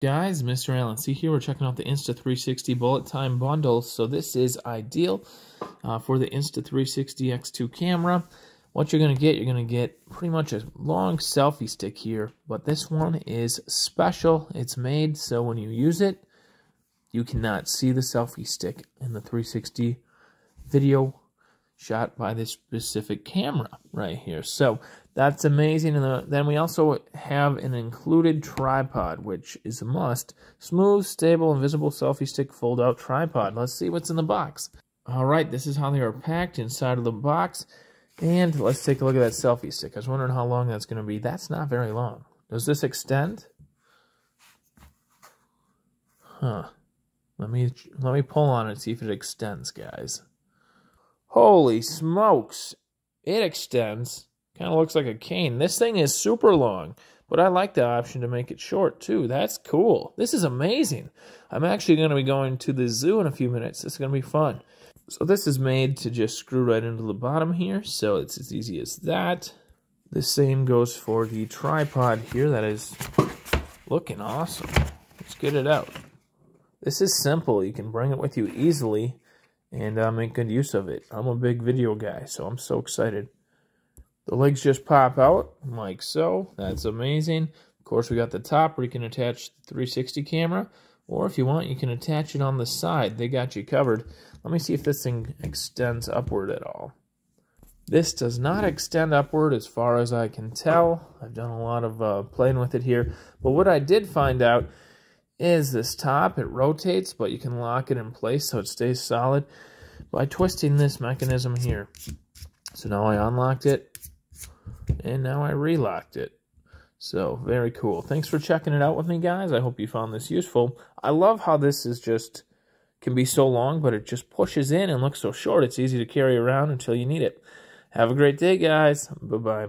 Guys, Mr. Alan C here. We're checking out the Insta360 Bullet Time Bundle. So this is ideal uh, for the Insta360 X2 camera. What you're going to get, you're going to get pretty much a long selfie stick here. But this one is special. It's made so when you use it, you cannot see the selfie stick in the 360 video shot by this specific camera right here. So that's amazing. And uh, then we also have an included tripod, which is a must. Smooth, stable, invisible selfie stick fold out tripod. Let's see what's in the box. All right, this is how they are packed inside of the box. And let's take a look at that selfie stick. I was wondering how long that's going to be. That's not very long. Does this extend? Huh. Let me let me pull on it see if it extends, guys. Holy smokes. It extends. Kind of looks like a cane. This thing is super long, but I like the option to make it short too. That's cool. This is amazing. I'm actually going to be going to the zoo in a few minutes. This is going to be fun. So this is made to just screw right into the bottom here, so it's as easy as that. The same goes for the tripod here. That is looking awesome. Let's get it out. This is simple. You can bring it with you easily and uh, make good use of it. I'm a big video guy, so I'm so excited. The legs just pop out like so. That's amazing. Of course, we got the top where you can attach the 360 camera, or if you want, you can attach it on the side. They got you covered. Let me see if this thing extends upward at all. This does not extend upward as far as I can tell. I've done a lot of uh, playing with it here. But what I did find out is this top. It rotates, but you can lock it in place so it stays solid by twisting this mechanism here. So now I unlocked it, and now I relocked it. So, very cool. Thanks for checking it out with me, guys. I hope you found this useful. I love how this is just, can be so long, but it just pushes in and looks so short. It's easy to carry around until you need it. Have a great day, guys. Bye-bye.